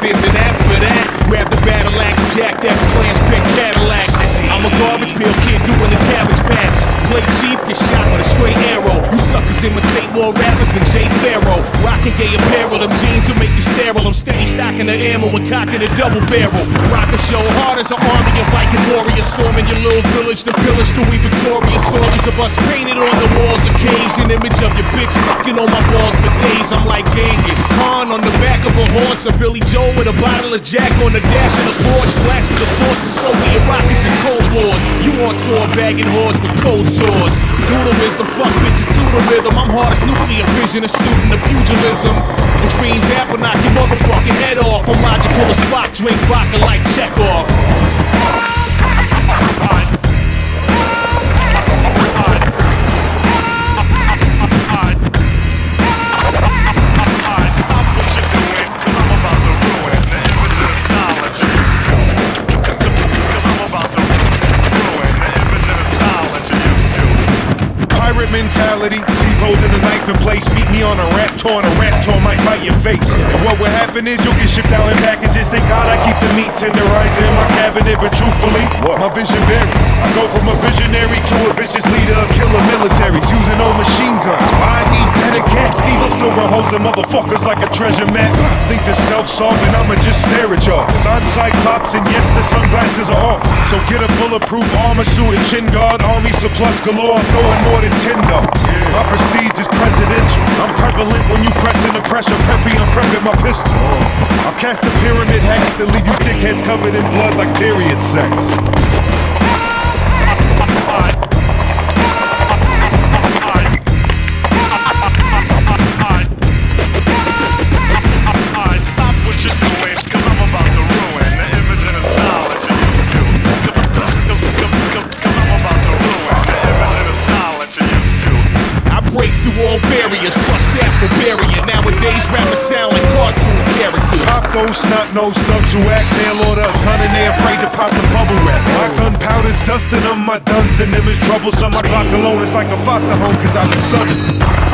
there's an app for that. Grab the battle axe, Jack X, clans, pick Cadillacs. I'm a garbage pail kid doing the cabbage patch. Play chief, get shot with a straight arrow. You suckers imitate more rappers than Jay Farrow. Rockin' gay apparel, them jeans will make you sterile. I'm steady stocking the ammo and cocking a double barrel. Rock a show hard as an army of Viking warriors storming your little village to pillage till we victorious. Stories of us painted on the walls of caves. An image of your bitch sucking on my balls for days. I'm like Genghis Khan on the back of horse. Or Billy Joe with a bottle of Jack on the dash of the Porsche. Blasting the force of Soviet rockets and Cold Wars. You on tour bagging whores with cold sores. Wisdom, fuck bitches to the rhythm. I'm hard as nuclear fission, a student of pugilism. Which means apple knock your motherfucking head off. I'm logical as Spock, drink vodka like Chekov. Mentality, teeth holding a knife in place. Meet me on a rat tour, and a rat tour might bite your face. And what will happen is you'll get shipped out in packages. Thank God I keep the meat tenderizer in my cabinet, but truthfully, my vision varies. I go from a visionary to a vicious leader of killer hoes and motherfuckers like a treasure map. Think they're self-solving, I'ma just stare at y'all. Cause I'm Cyclops, and yes, the sunglasses are off. So get a bulletproof armor suit and chin guard, army surplus galore. I'm throwing more than 10 dogs. My prestige is presidential. I'm prevalent when you pressing the pressure. Preppy, I'm prepping my pistol. I'll cast the pyramid hex to leave you dickheads covered in blood like period sex. All barriers, plus that barbarian. Nowadays, rappers sound like cartoon characters. Pop those snot nosed thugs who act mail order a gun and they afraid to pop the bubble wrap. My gunpowder's dusting on my duns and them is troublesome. My Glock alone is like a foster home cause I'm the son.